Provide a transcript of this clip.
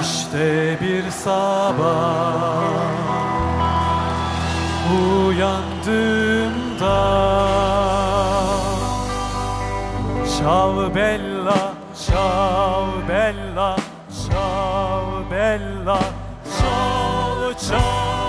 İşte bir sabah. Uyandığımda Ciao bella, ciao bella, ciao bella, ciao ciao